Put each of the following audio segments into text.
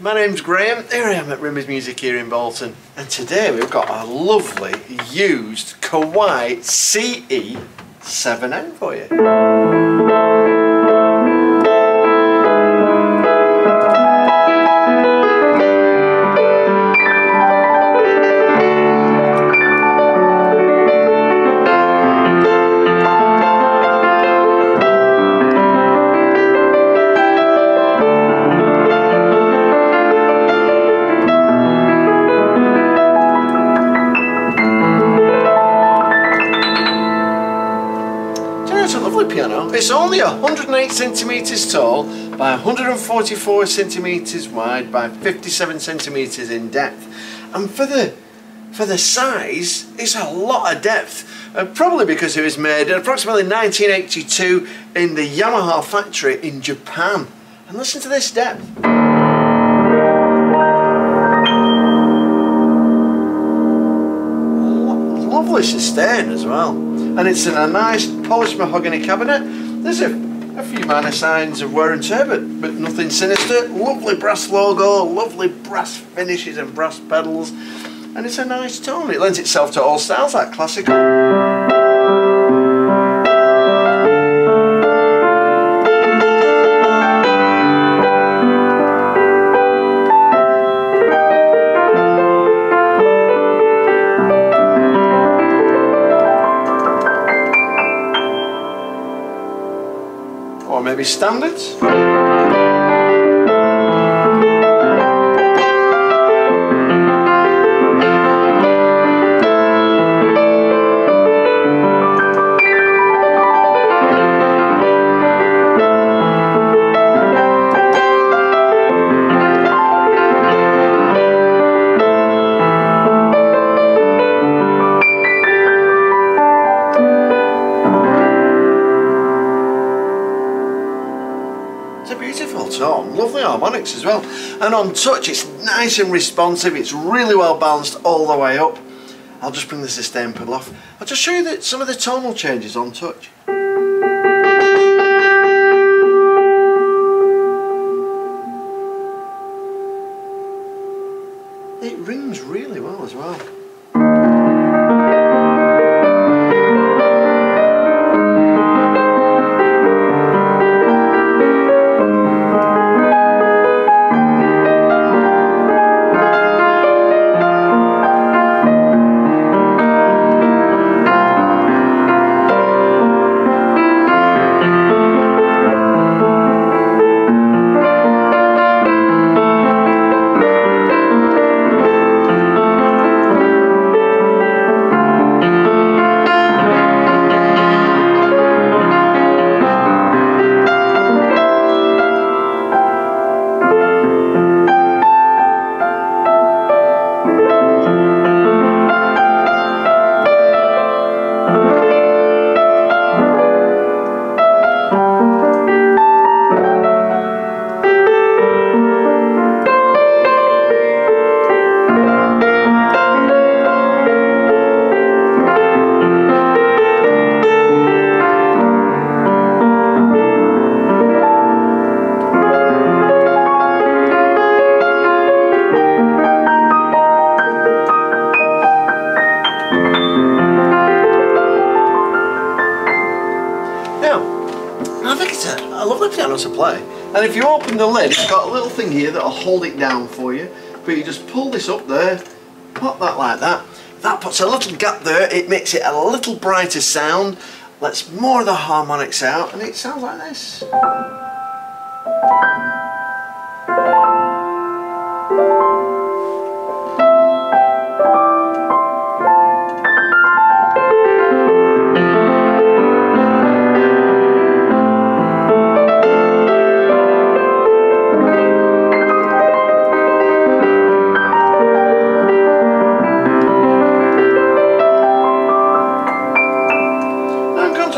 My name's Graham, here I am at Rimmers Music here in Bolton and today we've got a lovely used Kawai CE7N for you. Lovely piano. It's only 108 centimetres tall by 144 centimetres wide by 57 centimetres in depth. And for the for the size, it's a lot of depth. Uh, probably because it was made in approximately 1982 in the Yamaha factory in Japan. And listen to this depth. lovely sustain as well and it's in a nice polished mahogany cabinet. There's a, a few minor signs of wear and tear but, but nothing sinister. Lovely brass logo lovely brass finishes and brass pedals. And it's a nice tone. It lends itself to all styles like classical or maybe standards. Harmonics as well. And on touch, it's nice and responsive, it's really well balanced all the way up. I'll just bring the sustain pedal off. I'll just show you that some of the tonal changes on touch. It rings really well as well. To play. And if you open the lid, it's got a little thing here that'll hold it down for you. But you just pull this up there, pop that like that. That puts a little gap there, it makes it a little brighter sound, lets more of the harmonics out, and it sounds like this.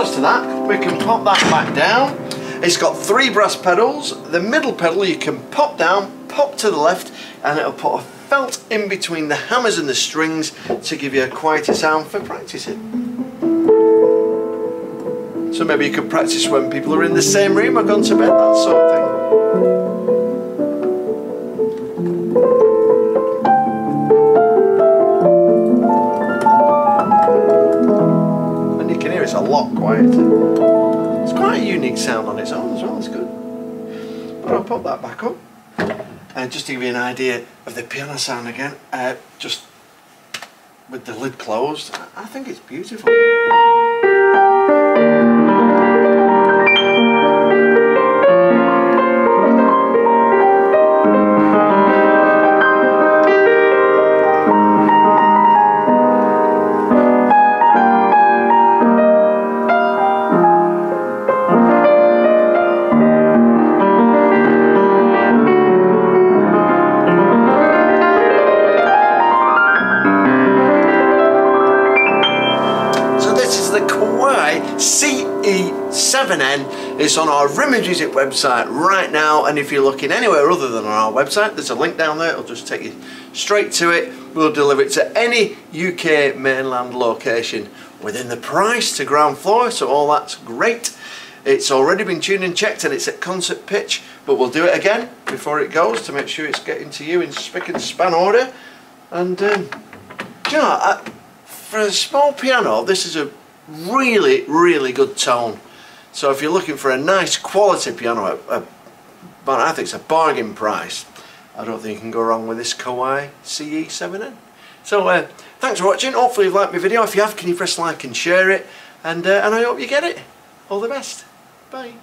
Contrast to that, we can pop that back down. It's got three brass pedals. The middle pedal you can pop down, pop to the left, and it'll put a felt in between the hammers and the strings to give you a quieter sound for practicing. So maybe you could practice when people are in the same room or gone to bed, that sort of thing. It's quite a unique sound on its own as well, it's good. But I'll pop that back up. And just to give you an idea of the piano sound again, uh, just with the lid closed, I think it's beautiful. CE7N. It's on our Music website right now and if you're looking anywhere other than on our website there's a link down there, it'll just take you straight to it. We'll deliver it to any UK mainland location within the price to ground floor so all that's great. It's already been tuned and checked and it's at concert pitch but we'll do it again before it goes to make sure it's getting to you in spick and span order and um, I, for a small piano this is a really really good tone. So if you're looking for a nice quality piano a, a, but I think it's a bargain price I don't think you can go wrong with this Kawai CE7N so uh, thanks for watching. Hopefully you've liked my video. If you have can you press like and share it? And, uh, and I hope you get it. All the best. Bye